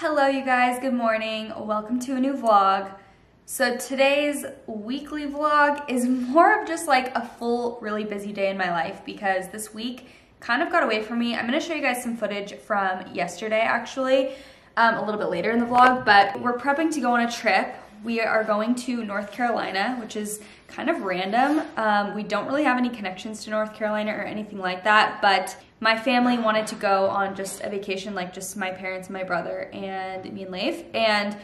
Hello you guys, good morning. Welcome to a new vlog. So today's weekly vlog is more of just like a full, really busy day in my life because this week kind of got away from me. I'm gonna show you guys some footage from yesterday actually, um, a little bit later in the vlog, but we're prepping to go on a trip. We are going to North Carolina, which is kind of random. Um, we don't really have any connections to North Carolina or anything like that, but my family wanted to go on just a vacation, like just my parents, my brother, and me and Leif. And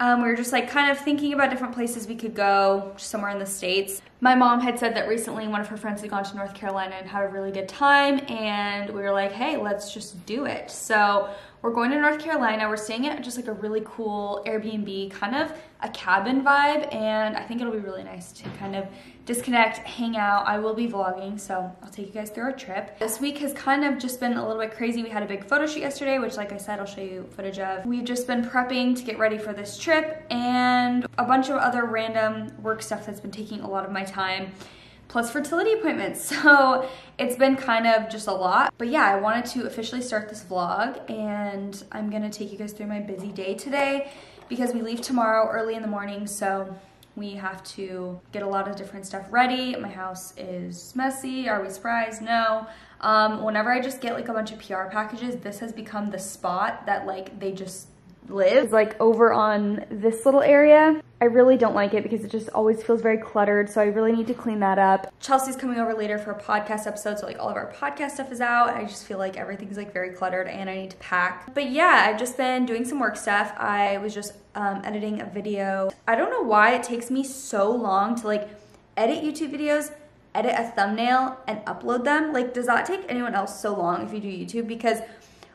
um, we were just like kind of thinking about different places we could go somewhere in the States. My mom had said that recently one of her friends had gone to North Carolina and had a really good time and we were like, hey, let's just do it. So we're going to North Carolina. We're staying at just like a really cool Airbnb, kind of a cabin vibe and I think it'll be really nice to kind of disconnect, hang out. I will be vlogging, so I'll take you guys through our trip. This week has kind of just been a little bit crazy. We had a big photo shoot yesterday, which like I said, I'll show you footage of. We've just been prepping to get ready for this trip and a bunch of other random work stuff that's been taking a lot of my time plus fertility appointments. So it's been kind of just a lot. But yeah, I wanted to officially start this vlog and I'm gonna take you guys through my busy day today because we leave tomorrow early in the morning. So we have to get a lot of different stuff ready. My house is messy. Are we surprised? No. Um, whenever I just get like a bunch of PR packages, this has become the spot that like they just live. It's like over on this little area. I really don't like it because it just always feels very cluttered, so I really need to clean that up. Chelsea's coming over later for a podcast episode, so like all of our podcast stuff is out. I just feel like everything's like very cluttered and I need to pack. But yeah, I've just been doing some work stuff. I was just um, editing a video. I don't know why it takes me so long to like edit YouTube videos, edit a thumbnail, and upload them. Like, does that take anyone else so long if you do YouTube? Because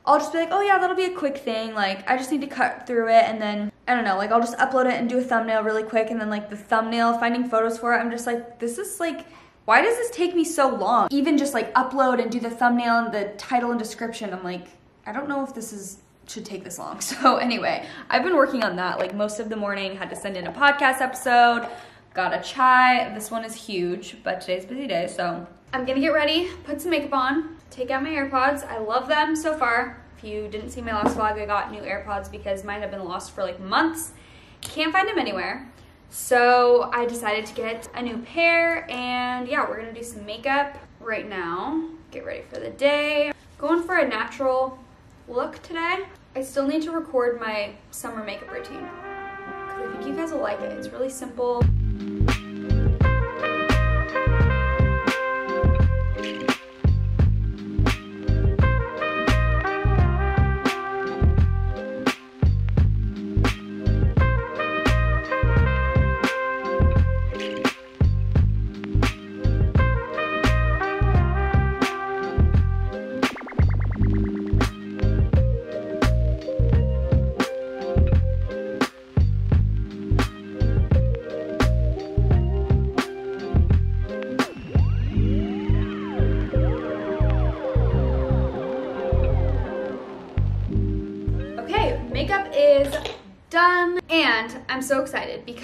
I'll just be like, oh yeah, that'll be a quick thing. Like, I just need to cut through it and then, I don't know, like I'll just upload it and do a thumbnail really quick and then like the thumbnail, finding photos for it, I'm just like, this is like, why does this take me so long? Even just like upload and do the thumbnail and the title and description, I'm like, I don't know if this is should take this long. So anyway, I've been working on that like most of the morning, had to send in a podcast episode, got a chai. This one is huge, but today's busy day, so I'm gonna get ready, put some makeup on, take out my AirPods. I love them so far. If you didn't see my last vlog, I got new AirPods because mine have been lost for like months. Can't find them anywhere. So I decided to get a new pair and yeah, we're gonna do some makeup right now. Get ready for the day. Going for a natural look today. I still need to record my summer makeup routine because I think you guys will like it. It's really simple.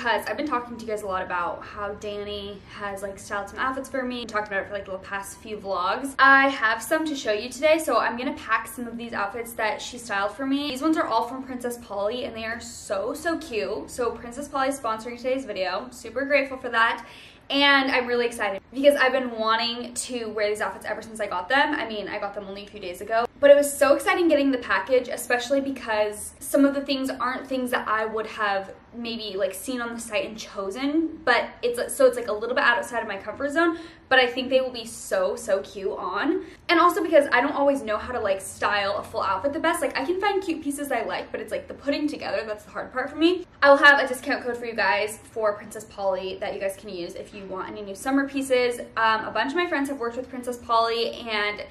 Because I've been talking to you guys a lot about how Danny has like styled some outfits for me. Talked about it for like the past few vlogs. I have some to show you today, so I'm gonna pack some of these outfits that she styled for me. These ones are all from Princess Polly and they are so, so cute. So Princess Polly is sponsoring today's video. Super grateful for that and I'm really excited because I've been wanting to wear these outfits ever since I got them. I mean, I got them only a few days ago, but it was so exciting getting the package, especially because some of the things aren't things that I would have maybe like seen on the site and chosen, but it's so it's like a little bit outside of my comfort zone, but I think they will be so, so cute on. And also because I don't always know how to like style a full outfit the best. Like I can find cute pieces I like, but it's like the putting together, that's the hard part for me. I will have a discount code for you guys for Princess Polly that you guys can use if you want any new summer pieces. Um, a bunch of my friends have worked with Princess Polly and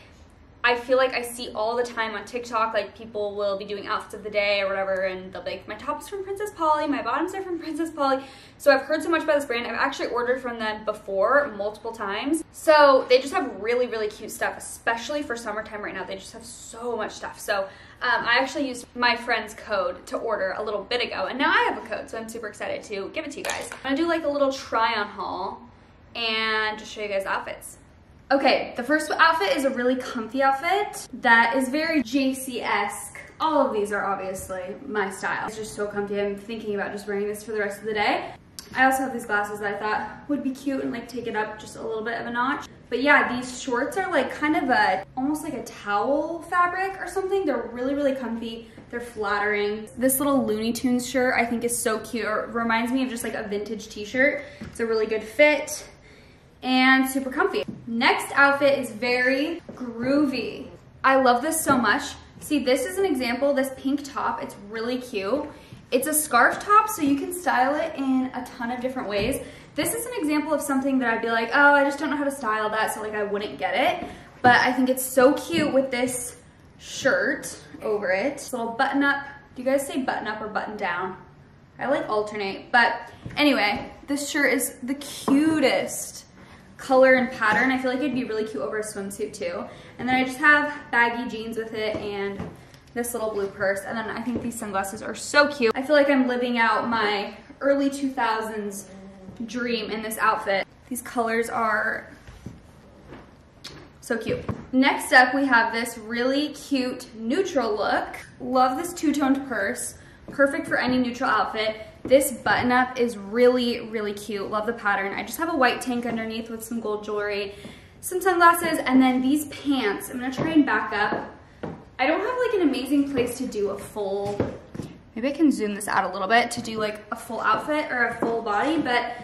I feel like I see all the time on TikTok, like people will be doing outfits of the day or whatever, and they'll be like, my top's from Princess Polly, my bottoms are from Princess Polly. So I've heard so much about this brand. I've actually ordered from them before multiple times. So they just have really, really cute stuff, especially for summertime right now. They just have so much stuff. So um, I actually used my friend's code to order a little bit ago, and now I have a code, so I'm super excited to give it to you guys. I'm gonna do like a little try on haul and just show you guys outfits. Okay, the first outfit is a really comfy outfit that is very Jaci-esque All of these are obviously my style. It's just so comfy. I'm thinking about just wearing this for the rest of the day. I also have these glasses that I thought would be cute and like take it up just a little bit of a notch. But yeah, these shorts are like kind of a, almost like a towel fabric or something. They're really, really comfy. They're flattering. This little Looney Tunes shirt I think is so cute. It reminds me of just like a vintage t-shirt. It's a really good fit and super comfy. Next outfit is very groovy. I love this so much. See, this is an example, this pink top, it's really cute. It's a scarf top, so you can style it in a ton of different ways. This is an example of something that I'd be like, oh, I just don't know how to style that, so like I wouldn't get it. But I think it's so cute with this shirt over it. This little button up. Do you guys say button up or button down? I like alternate, but anyway, this shirt is the cutest color and pattern. I feel like it'd be really cute over a swimsuit too. And then I just have baggy jeans with it and this little blue purse. And then I think these sunglasses are so cute. I feel like I'm living out my early 2000s dream in this outfit. These colors are so cute. Next up, we have this really cute neutral look. Love this two-toned purse. Perfect for any neutral outfit. This button up is really, really cute. Love the pattern. I just have a white tank underneath with some gold jewelry, some sunglasses, and then these pants. I'm gonna try and back up. I don't have like an amazing place to do a full, maybe I can zoom this out a little bit to do like a full outfit or a full body, but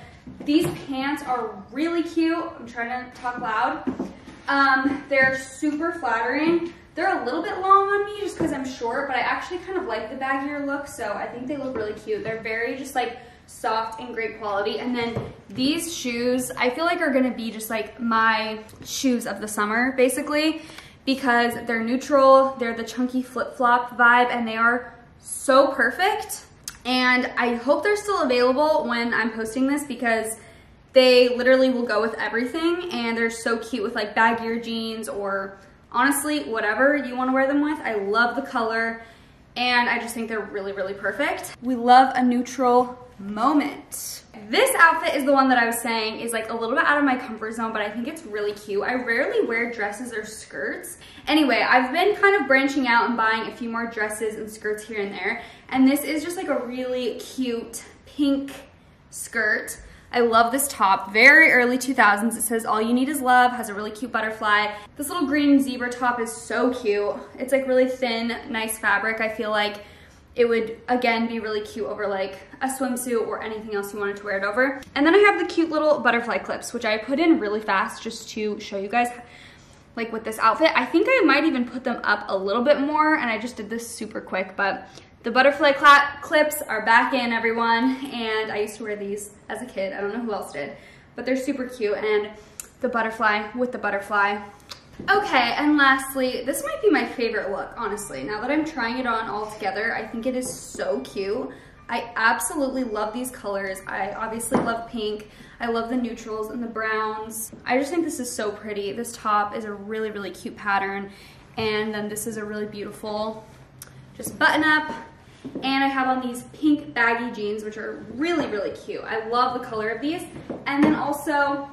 these pants are really cute. I'm trying to talk loud. Um, they're super flattering. They're a little bit long on me just because I'm short, but I actually kind of like the baggier look, so I think they look really cute. They're very just like soft and great quality. And then these shoes, I feel like are gonna be just like my shoes of the summer, basically, because they're neutral, they're the chunky flip-flop vibe, and they are so perfect. And I hope they're still available when I'm posting this because they literally will go with everything and they're so cute with like baggier jeans or honestly, whatever you wanna wear them with. I love the color and I just think they're really, really perfect. We love a neutral moment. This outfit is the one that I was saying is like a little bit out of my comfort zone, but I think it's really cute. I rarely wear dresses or skirts. Anyway, I've been kind of branching out and buying a few more dresses and skirts here and there. And this is just like a really cute pink skirt I love this top, very early 2000s. It says all you need is love, has a really cute butterfly. This little green zebra top is so cute. It's like really thin, nice fabric. I feel like it would, again, be really cute over like a swimsuit or anything else you wanted to wear it over. And then I have the cute little butterfly clips, which I put in really fast just to show you guys like with this outfit. I think I might even put them up a little bit more and I just did this super quick, but the butterfly clips are back in, everyone, and I used to wear these as a kid. I don't know who else did, but they're super cute, and the butterfly with the butterfly. Okay, and lastly, this might be my favorite look, honestly. Now that I'm trying it on all together, I think it is so cute. I absolutely love these colors. I obviously love pink. I love the neutrals and the browns. I just think this is so pretty. This top is a really, really cute pattern. And then this is a really beautiful just button up. And I have on these pink baggy jeans, which are really, really cute. I love the color of these. And then also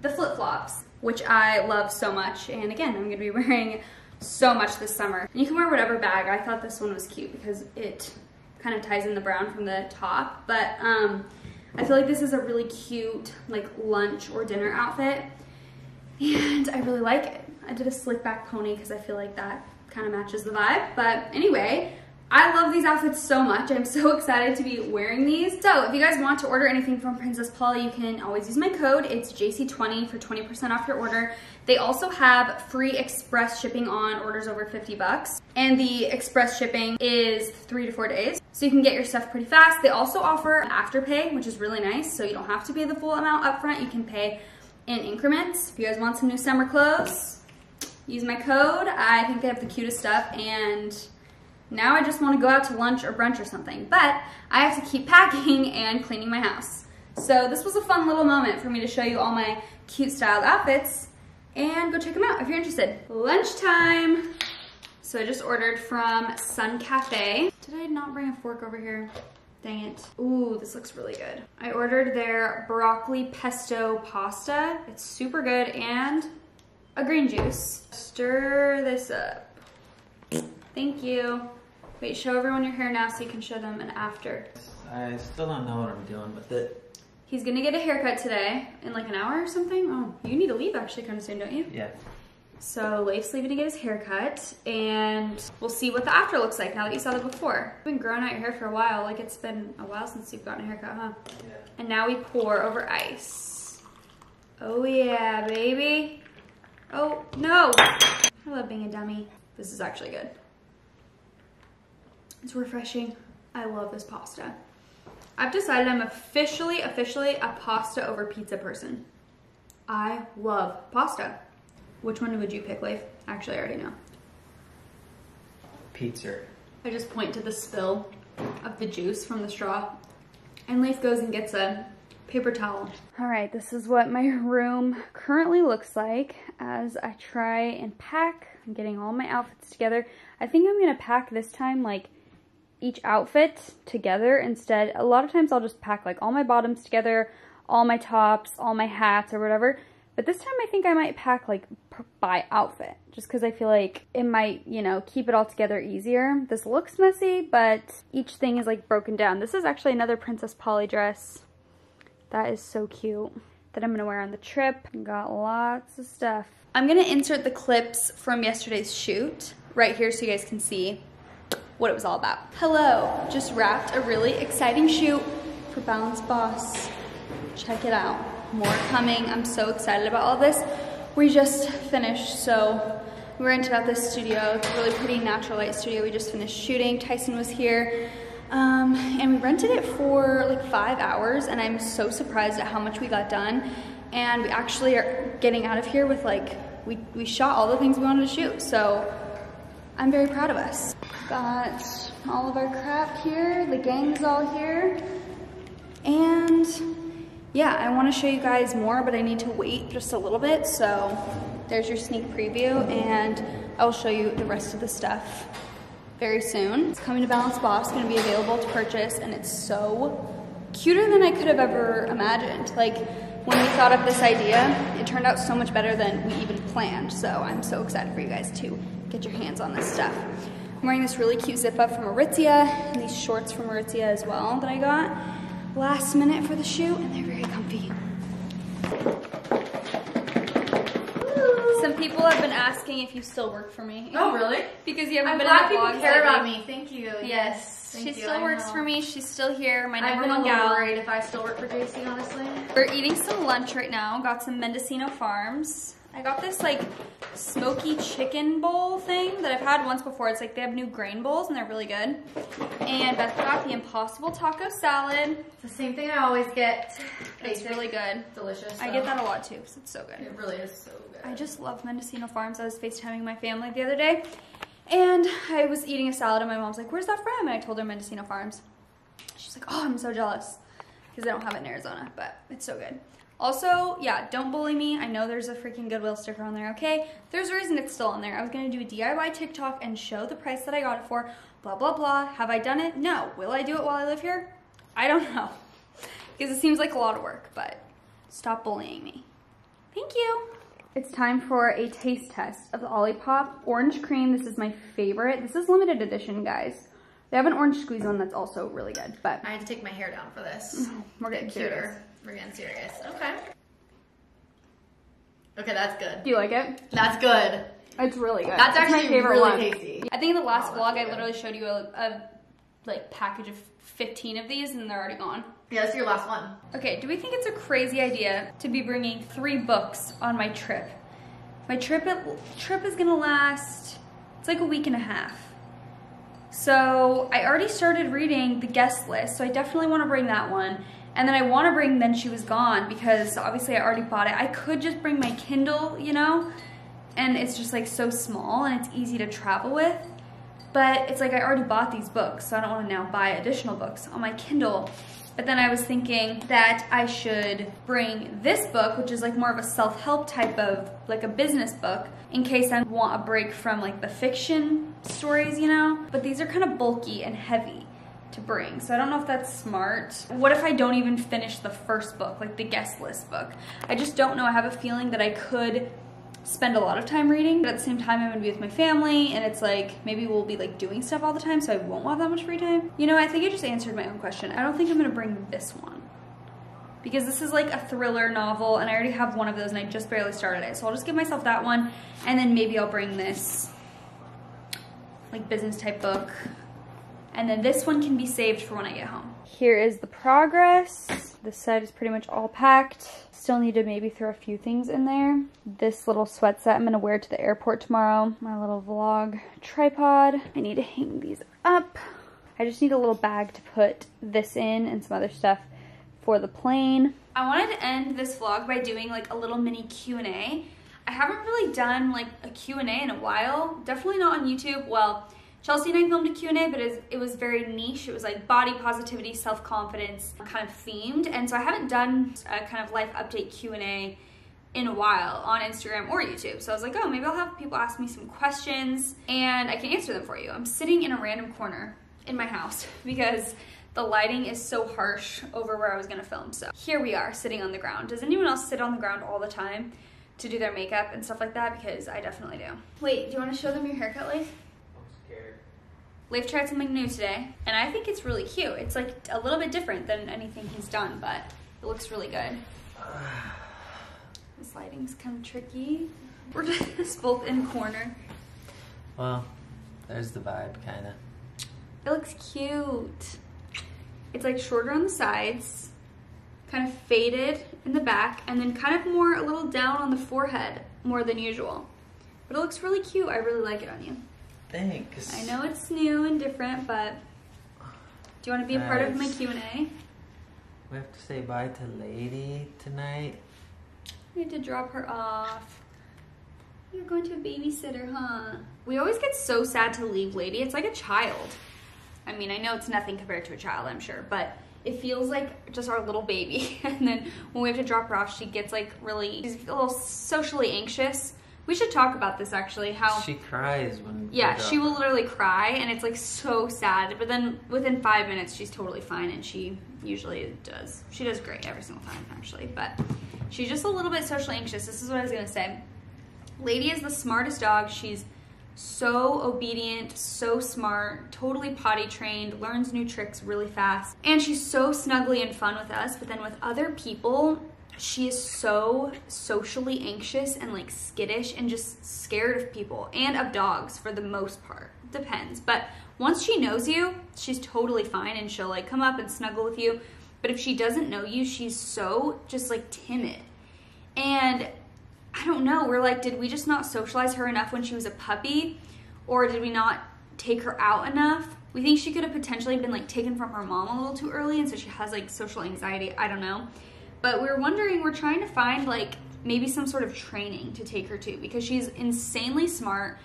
the flip-flops, which I love so much. And again, I'm gonna be wearing so much this summer. And you can wear whatever bag. I thought this one was cute because it kind of ties in the brown from the top. But um, I feel like this is a really cute like lunch or dinner outfit. And I really like it. I did a slick back pony because I feel like that kind of matches the vibe. But anyway, I love these outfits so much. I'm so excited to be wearing these. So if you guys want to order anything from Princess Polly, you can always use my code. It's JACI20 for 20% off your order. They also have free express shipping on orders over 50 bucks. And the express shipping is three to four days. So you can get your stuff pretty fast. They also offer afterpay, which is really nice. So you don't have to pay the full amount upfront. You can pay in increments. If you guys want some new summer clothes, use my code. I think they have the cutest stuff and now I just want to go out to lunch or brunch or something. But I have to keep packing and cleaning my house. So this was a fun little moment for me to show you all my cute styled outfits and go check them out if you're interested. Lunchtime. So I just ordered from Sun Cafe. Did I not bring a fork over here? Dang it. Ooh, this looks really good. I ordered their broccoli pesto pasta. It's super good and a green juice. Stir this up. Thank you. Wait, show everyone your hair now so you can show them an after. I still don't know what I'm doing with it. He's gonna get a haircut today in like an hour or something. Oh, you need to leave actually kind of soon, don't you? Yeah. So Leif's leaving to get his haircut and we'll see what the after looks like now that you saw the before. You've been growing out your hair for a while. Like it's been a while since you've gotten a haircut, huh? Yeah. And now we pour over ice. Oh yeah, baby. Oh, no. I love being a dummy. This is actually good. It's refreshing. I love this pasta. I've decided I'm officially, officially a pasta over pizza person. I love pasta. Which one would you pick, Leif? Actually, I already know. Pizza. I just point to the spill of the juice from the straw. And Leif goes and gets a paper towel. All right, this is what my room currently looks like as I try and pack. I'm getting all my outfits together. I think I'm gonna pack this time like each outfit together instead. A lot of times I'll just pack like all my bottoms together, all my tops, all my hats or whatever. But this time I think I might pack like by outfit just because I feel like it might, you know, keep it all together easier. This looks messy, but each thing is like broken down. This is actually another Princess Polly dress. That is so cute that I'm gonna wear on the trip. Got lots of stuff. I'm gonna insert the clips from yesterday's shoot right here so you guys can see what it was all about. Hello, just wrapped a really exciting shoot for Balanced Boss. Check it out. More coming. I'm so excited about all this. We just finished, so we rented out this studio. It's a really pretty natural light studio. We just finished shooting. Tyson was here. Um, and we rented it for like five hours and I'm so surprised at how much we got done. And we actually are getting out of here with like, we, we shot all the things we wanted to shoot. So I'm very proud of us. Got all of our crap here. The gang's all here. And yeah, I wanna show you guys more, but I need to wait just a little bit. So there's your sneak preview and I'll show you the rest of the stuff very soon. It's coming to Balanced Boss, gonna be available to purchase, and it's so cuter than I could have ever imagined. Like, when we thought of this idea, it turned out so much better than we even planned, so I'm so excited for you guys to get your hands on this stuff. I'm wearing this really cute zip up from Aritzia, and these shorts from Aritzia as well that I got last minute for the shoot, and they're very comfy. People have been asking if you still work for me. Oh, really? Because you haven't I'm been glad in the people care about me. Thank you. Yes, Thank she you. still I works know. for me. She's still here. My I've number been a one gal. worried if I still work for Jaci, honestly. We're eating some lunch right now. Got some Mendocino Farms. I got this like smoky chicken bowl thing that I've had once before. It's like they have new grain bowls and they're really good. And Beth got the Impossible Taco Salad. It's the same thing I always get. It's Basic, really good. delicious. I get that a lot too because it's so good. It really is so good. I just love Mendocino Farms. I was FaceTiming my family the other day and I was eating a salad and my mom's like, where's that from? And I told her Mendocino Farms. She's like, oh, I'm so jealous because I don't have it in Arizona, but it's so good. Also, yeah, don't bully me. I know there's a freaking Goodwill sticker on there, okay? There's a reason it's still on there. I was gonna do a DIY TikTok and show the price that I got it for, blah, blah, blah. Have I done it? No. Will I do it while I live here? I don't know. Because it seems like a lot of work, but stop bullying me. Thank you. It's time for a taste test of the Olipop Orange Cream. This is my favorite. This is limited edition, guys. They have an orange squeeze one that's also really good, but I had to take my hair down for this. we're getting Cuter. Curious. We're getting serious. Okay. Okay, that's good. Do you like it? That's good. It's really good. That's It's my actually favorite really one. tasty. I think in the last Oh, vlog that's I literally showed you a, a like package of 15 of these and they're already gone. Yeah, this is your last one. Okay, do we think it's a crazy idea to be bringing three books on my trip? My trip trip is gonna last, it's like a week and a half. So I already started reading the guest list, so I definitely wanna bring that one. And then I wanna bring Then She Was Gone because obviously I already bought it. I could just bring my Kindle, you know? And it's just like so small and it's easy to travel with. But it's like I already bought these books, so I don't want to now buy additional books on my Kindle. But then I was thinking that I should bring this book, which is like more of a self-help type of like a business book, in case I want a break from like the fiction stories, you know? But these are kind of bulky and heavy to bring, so I don't know if that's smart. What if I don't even finish the first book, like the guest list book? I just don't know. I have a feeling that I could spend a lot of time reading, but at the same time, I'm gonna be with my family, and it's like maybe we'll be like doing stuff all the time, so I won't have that much free time. You know, I think I just answered my own question. I don't think I'm gonna bring this one because this is like a thriller novel, and I already have one of those, and I just barely started it, so I'll just give myself that one, and then maybe I'll bring this like business type book. And then this one can be saved for when I get home. Here is the progress. This side is pretty much all packed. Still need to maybe throw a few things in there. This little sweat set I'm gonna wear to the airport tomorrow. My little vlog tripod. I need to hang these up. I just need a little bag to put this in and some other stuff for the plane. I wanted to end this vlog by doing like a little mini Q&A. I haven't really done like a Q&A in a while. Definitely not on YouTube. Well, Chelsea and I filmed a Q&A, but it was very niche. It was like body positivity, self-confidence kind of themed. And so I haven't done a kind of life update Q&A in a while on Instagram or YouTube. So I was like, oh, maybe I'll have people ask me some questions and I can answer them for you. I'm sitting in a random corner in my house because the lighting is so harsh over where I was gonna film. So here we are sitting on the ground. Does anyone else sit on the ground all the time to do their makeup and stuff like that? Because I definitely do. Wait, do you wanna show them your haircut, Leif? Leif tried something new today, and I think it's really cute. It's like a little bit different than anything he's done, but it looks really good. This lighting's kind of tricky. We're just both in corner. Well, there's the vibe, kind of. It looks cute. It's like shorter on the sides, kind of faded in the back, and then kind of more a little down on the forehead more than usual. But it looks really cute. I really like it on you. Thanks. I know it's new and different, but do you want to be a part of my Q&A? We have to say bye to Lady tonight. We had to drop her off. You're going to a babysitter, huh? We always get so sad to leave Lady. It's like a child. I mean, I know it's nothing compared to a child, I'm sure, but it feels like just our little baby. and then when we have to drop her off, she gets like really, she's a little socially anxious. We should talk about this actually, how She cries when. yeah, she will literally cry, and it's like so sad. But then within five minutes, she's totally fine, and she usually does. She does great every single time, actually. But she's just a little bit socially anxious. This is what I was gonna say. Lady is the smartest dog. She's so obedient, so smart, totally potty trained, learns new tricks really fast. And she's so snuggly and fun with us, but then with other people, she is so socially anxious and like skittish and just scared of people and of dogs for the most part. Depends. But once she knows you, she's totally fine and she'll like come up and snuggle with you. But if she doesn't know you, she's so just like timid. And I don't know. We're like, did we just not socialize her enough when she was a puppy? Or did we not take her out enough? We think she could have potentially been like taken from her mom a little too early, and so she has like social anxiety. I don't know. But we we're wondering, we're trying to find like maybe some sort of training to take her to because she's insanely smart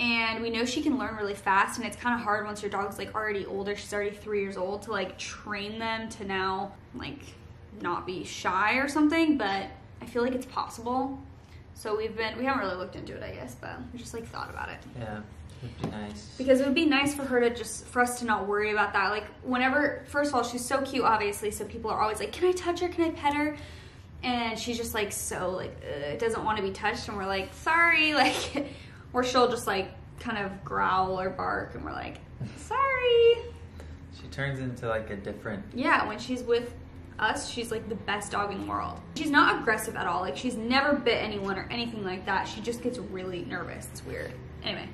and we know she can learn really fast and it's kind of hard once your dog's like already older she's already three years old to like train them to now like not be shy or something but i feel like it's possible so we've been we haven't really looked into it i guess but we just like thought about it Yeah, would be nice. because it would be nice for her to just for us to not worry about that like whenever first of all she's so cute obviously so people are always like can i touch her can i pet her and she's just like so like uh, doesn't want to be touched and we're like sorry like or she'll just like kind of growl or bark and we're like sorry She turns into like a different. yeah when she's with us she's like the best dog in the world she's not aggressive at all like she's never bit anyone or anything like that she just gets really nervous it's weird anyway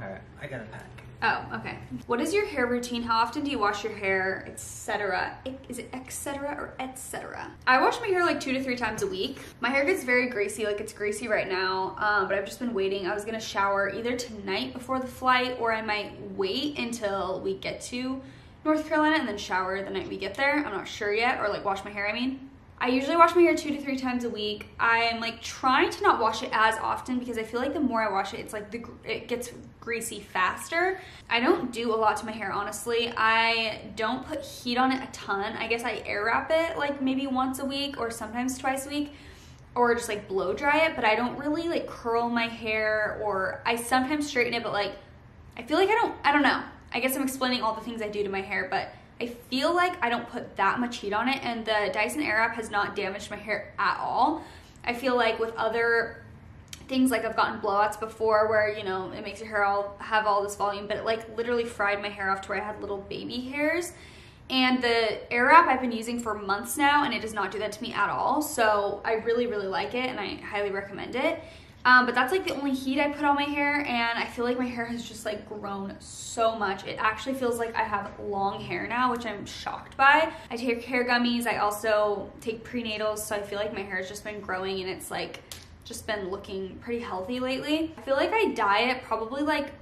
Alright, I gotta pack. Oh, okay. What is your hair routine? How often do you wash your hair, etc.? Is it etc. or etc.? I wash my hair like two to three times a week. My hair gets very greasy, like it's greasy right now, um, but I've just been waiting. I was gonna shower either tonight before the flight, or I might wait until we get to North Carolina and then shower the night we get there. I'm not sure yet, or like wash my hair, I mean. I usually wash my hair two to three times a week. I'm like trying to not wash it as often because I feel like the more I wash it, it's like the it gets greasy faster. I don't do a lot to my hair honestly. I don't put heat on it a ton. I guess I air wrap it like maybe once a week or sometimes twice a week or just like blow dry it, but I don't really like curl my hair or I sometimes straighten it, but like I feel like I don't I don't know. I guess I'm explaining all the things I do to my hair, but I feel like I don't put that much heat on it and the Dyson Airwrap has not damaged my hair at all. I feel like with other things like I've gotten blowouts before where, you know, it makes your hair all have all this volume, but it like literally fried my hair off to where I had little baby hairs. And the Airwrap I've been using for months now and it does not do that to me at all. So I really, really like it and I highly recommend it. Um, but that's like the only heat I put on my hair and I feel like my hair has just like grown so much. It actually feels like I have long hair now, which I'm shocked by. I take hair gummies. I also take prenatals. So I feel like my hair has just been growing and it's like just been looking pretty healthy lately. I feel like I dye it probably like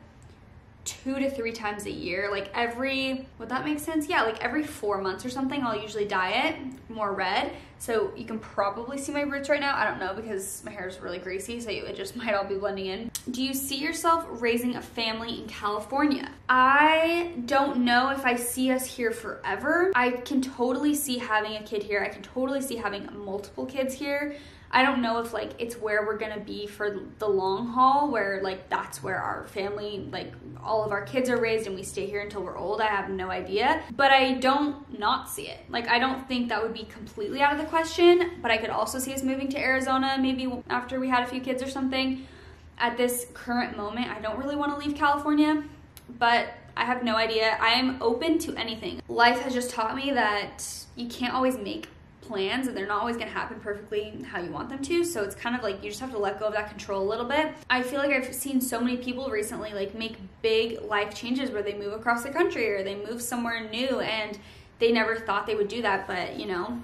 two to three times a year. Like every, would that make sense? Yeah, like every four months or something, I'll usually dye it more red. So you can probably see my roots right now. I don't know because my hair is really greasy, so it just might all be blending in. Do you see yourself raising a family in California? I don't know if I see us here forever. I can totally see having a kid here. I can totally see having multiple kids here. I don't know if like it's where we're gonna be for the long haul, where like that's where our family, like all of our kids are raised and we stay here until we're old. I have no idea, but I don't not see it. Like I don't think that would be completely out of the question, but I could also see us moving to Arizona maybe after we had a few kids or something. At this current moment, I don't really want to leave California, but I have no idea. I am open to anything. Life has just taught me that you can't always make plans and they're not always going to happen perfectly how you want them to. So it's kind of like you just have to let go of that control a little bit. I feel like i've seen so many people recently like make big life changes where they move across the country or they move somewhere new and they never thought they would do that but you know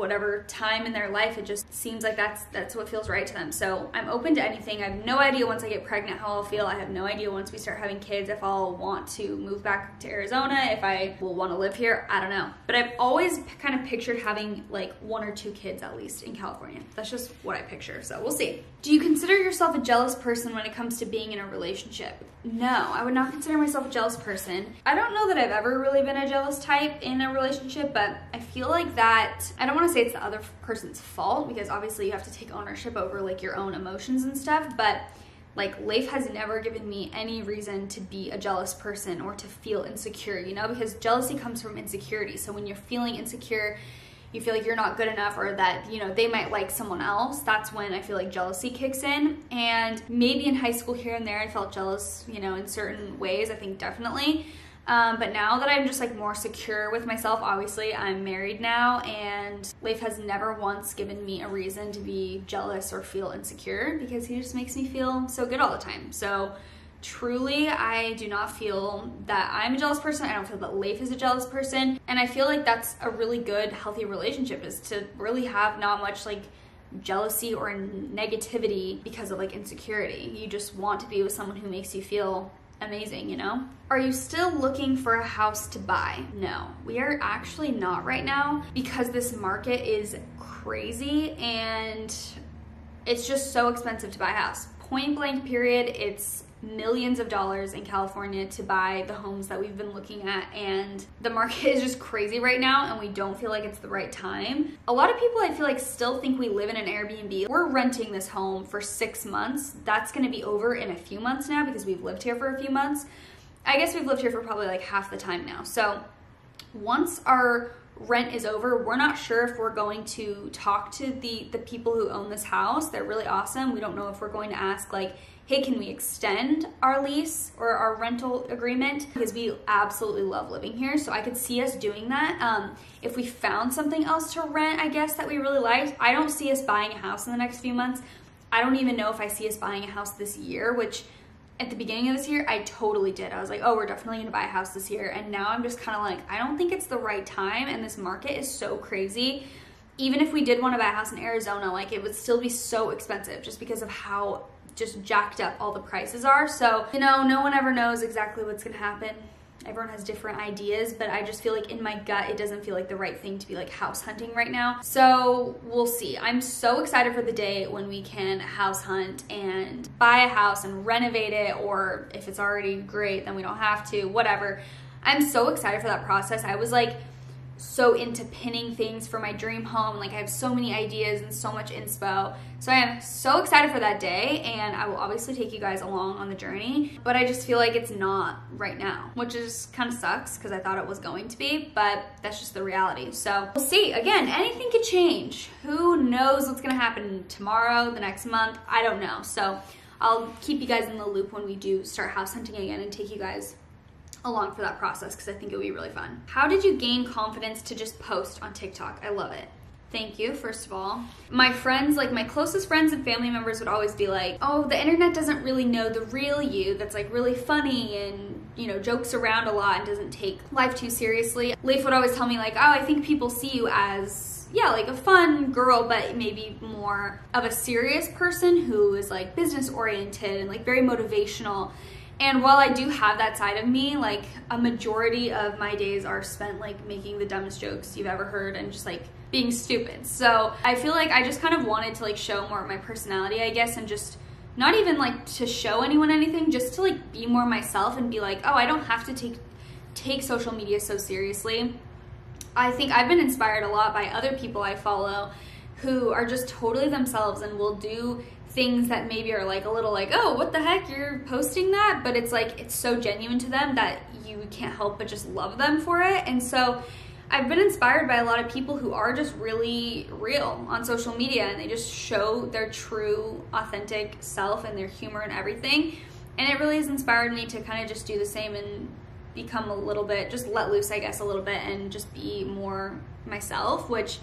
whatever time in their life it just seems like that's that's what feels right to them. So i'm open to anything. I have no idea once i get pregnant how i'll feel. I have no idea once we start having kids if i'll want to move back to arizona if i will want to live here. I don't know. But i've always kind of pictured having like one or two kids at least in california. That's just what i picture. So we'll see do you consider yourself a jealous person when it comes to being in a relationship no i would not consider myself a jealous person i don't know that i've ever really been a jealous type in a relationship but i feel like that i don't want to to say it's the other person's fault because obviously you have to take ownership over like your own emotions and stuff, but like life has never given me any reason to be a jealous person or to feel insecure, you know, because jealousy comes from insecurity. So when you're feeling insecure, you feel like you're not good enough or that, you know, they might like someone else, that's when I feel like jealousy kicks in. And maybe in high school here and there, I felt jealous, you know, in certain ways, I think definitely. Um, but now that I'm just like more secure with myself, obviously I'm married now and Leif has never once given me a reason to be jealous or feel insecure because he just makes me feel so good all the time. So truly I do not feel that I'm a jealous person. I don't feel that Leif is a jealous person. And I feel like that's a really good, healthy relationship is to really have not much like jealousy or negativity because of like insecurity. You just want to be with someone who makes you feel amazing, you know? Are you still looking for a house to buy? No, we are actually not right now because this market is crazy and it's just so expensive to buy a house. Point blank period, it's millions of dollars in California to buy the homes that we've been looking at and the market is just crazy right now and we don't feel like it's the right time. A lot of people I feel like still think we live in an Airbnb. We're renting this home for six months. That's gonna be over in a few months now because we've lived here for a few months. I guess we've lived here for probably like half the time now. So once our rent is over, we're not sure if we're going to talk to the, the people who own this house. They're really awesome. We don't know if we're going to ask like, hey, can we extend our lease or our rental agreement? Because we absolutely love living here. So I could see us doing that. Um, if we found something else to rent, I guess, that we really liked, I don't see us buying a house in the next few months. I don't even know if I see us buying a house this year, which at the beginning of this year, I totally did. I was like, oh, we're definitely gonna buy a house this year. And now I'm just kind of like, I don't think it's the right time. And this market is so crazy. Even if we did want to buy a house in Arizona, like it would still be so expensive just because of how just jacked up all the prices are. So, you know, no one ever knows exactly what's gonna happen. Everyone has different ideas, but I just feel like in my gut, it doesn't feel like the right thing to be like house hunting right now. So we'll see. I'm so excited for the day when we can house hunt and buy a house and renovate it, or if it's already great, then we don't have to, whatever. I'm so excited for that process. I was like, so into pinning things for my dream home. Like I have so many ideas and so much inspo. So I am so excited for that day and I will obviously take you guys along on the journey, but I just feel like it's not right now, which is kind of sucks because I thought it was going to be, but that's just the reality. So we'll see. Again, anything could change. Who knows what's going to happen tomorrow, the next month? I don't know. So I'll keep you guys in the loop when we do start house hunting again and take you guys along for that process because I think it'll be really fun. How did you gain confidence to just post on TikTok? I love it. Thank you, first of all. My friends, like my closest friends and family members would always be like, oh, the internet doesn't really know the real you that's like really funny and, you know, jokes around a lot and doesn't take life too seriously. Leif would always tell me like, oh, I think people see you as yeah, like a fun girl, but maybe more of a serious person who is like business oriented and like very motivational. And while I do have that side of me, like a majority of my days are spent like making the dumbest jokes you've ever heard and just like being stupid. So I feel like I just kind of wanted to like show more of my personality, I guess, and just not even like to show anyone anything, just to like be more myself and be like, oh, I don't have to take take social media so seriously. I think I've been inspired a lot by other people I follow who are just totally themselves and will do things that maybe are like a little like, oh, what the heck, you're posting that? But it's like, it's so genuine to them that you can't help but just love them for it. And so I've been inspired by a lot of people who are just really real on social media and they just show their true, authentic self and their humor and everything. And it really has inspired me to kind of just do the same and become a little bit, just let loose, I guess, a little bit and just be more myself, which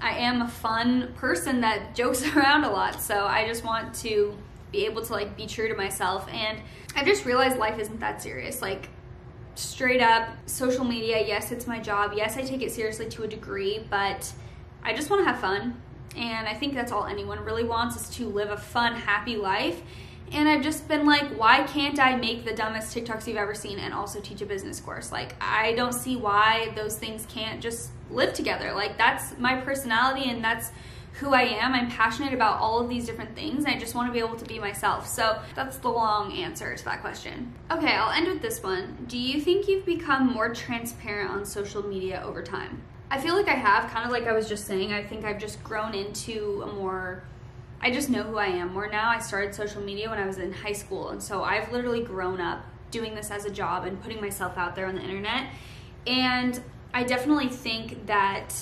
I am a fun person that jokes around a lot. So I just want to be able to like be true to myself. And I've just realized life isn't that serious. Like straight up social media, yes, it's my job. Yes, I take it seriously to a degree, but I just want to have fun. And I think that's all anyone really wants is to live a fun, happy life. And I've just been like, why can't I make the dumbest TikToks you've ever seen and also teach a business course? Like, I don't see why those things can't just live together. Like, that's my personality and that's who I am. I'm passionate about all of these different things. I just want to be able to be myself. So that's the long answer to that question. Okay, I'll end with this one. Do you think you've become more transparent on social media over time? I feel like I have, kind of like I was just saying. I think I've just grown into a more I just know who I am more now. I started social media when I was in high school, and so I've literally grown up doing this as a job and putting myself out there on the internet. And I definitely think that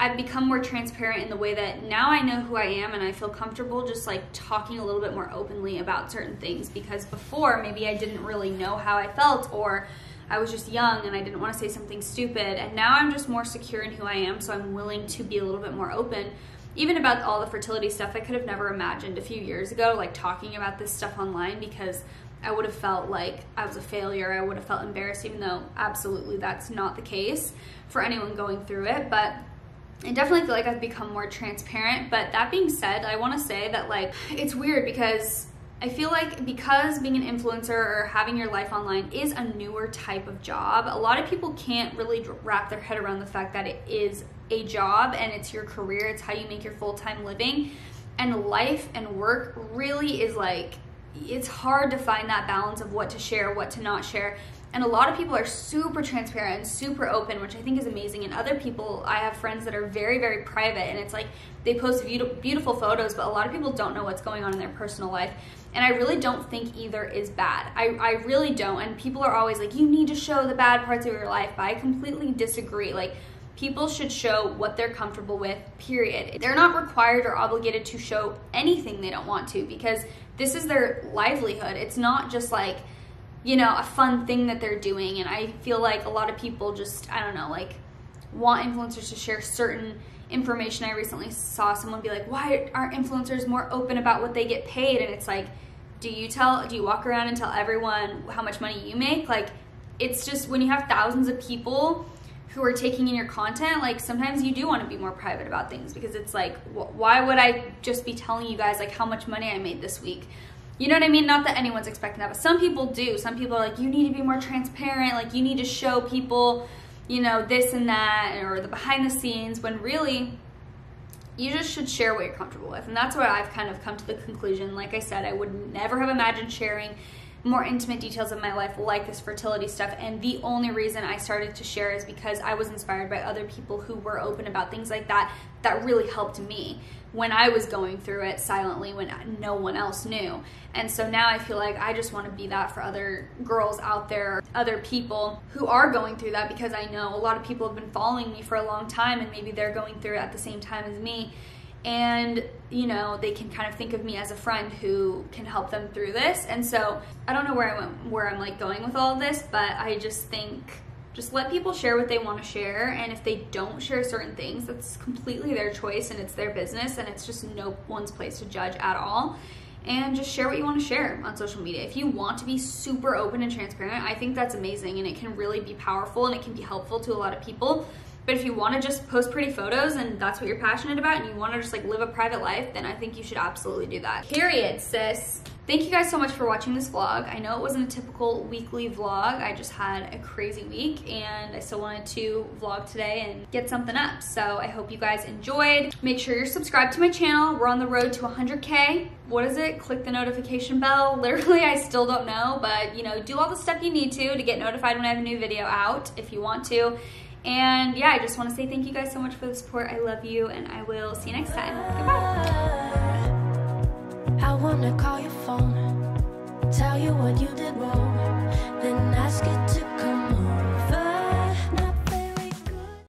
I've become more transparent in the way that now I know who I am and I feel comfortable just like talking a little bit more openly about certain things because before maybe I didn't really know how I felt or I was just young and I didn't want to say something stupid and now I'm just more secure in who I am so I'm willing to be a little bit more open even about all the fertility stuff, I could have never imagined a few years ago, like talking about this stuff online because I would have felt like I was a failure. I would have felt embarrassed, even though absolutely that's not the case for anyone going through it. But I definitely feel like I've become more transparent. But that being said, I want to say that like it's weird because I feel like because being an influencer or having your life online is a newer type of job, a lot of people can't really wrap their head around the fact that it is a job and it's your career, it's how you make your full time living. And life and work really is like, it's hard to find that balance of what to share, what to not share. And a lot of people are super transparent and super open, which I think is amazing. And other people, I have friends that are very, very private, and it's like they post beautiful photos, but a lot of people don't know what's going on in their personal life. And I really don't think either is bad. I, I really don't. And people are always like, you need to show the bad parts of your life, but I completely disagree. Like, people should show what they're comfortable with, period. They're not required or obligated to show anything they don't want to because this is their livelihood. It's not just like, you know, a fun thing that they're doing. And I feel like a lot of people just, I don't know, like want influencers to share certain information. I recently saw someone be like, why aren't influencers more open about what they get paid? And it's like, do you tell, do you walk around and tell everyone how much money you make? Like, it's just when you have thousands of people who are taking in your content, like sometimes you do want to be more private about things because it's like, wh- why would I just be telling you guys like how much money I made this week? You know what I mean? Not that anyone's expecting that, but some people do. Some people are like, you need to be more transparent, like you need to show people, you know, this and that, or the behind the scenes, when really, you just should share what you're comfortable with. And that's where I've kind of come to the conclusion. Like I said, I would never have imagined sharing more intimate details of my life like this fertility stuff and the only reason I started to share is because I was inspired by other people who were open about things like that that really helped me when I was going through it silently when no one else knew. And so now I feel like I just want to be that for other girls out there, other people who are going through that because I know a lot of people have been following me for a long time and maybe they're going through it at the same time as me. And, you know, they can kind of think of me as a friend who can help them through this. And so I don't know where I went, where I'm like going with all of this, but I just think just let people share what they want to share. And if they don't share certain things that's completely their choice and it's their business and it's just no one's place to judge at all. And just share what you want to share on social media. If you want to be super open and transparent i think that's amazing and it can really be powerful and it can be helpful to a lot of people but if you want to just post pretty photos and that's what you're passionate about and you want to just like live a private life, then I think you should absolutely do that. Period, sis. Thank you guys so much for watching this vlog. I know it wasn't a typical weekly vlog. I just had a crazy week and I still wanted to vlog today and get something up. So I hope you guys enjoyed. Make sure you're subscribed to my channel. We're on the road to 100K. What is it? Click the notification bell. Literally, I still don't know, but you know, do all the stuff you need to to get notified when I have a new video out if you want to. And yeah, I just want to say thank you guys so much for the support. I love you, and I will see you next time. Goodbye. I want to call your phone, tell you what you did wrong, then ask it to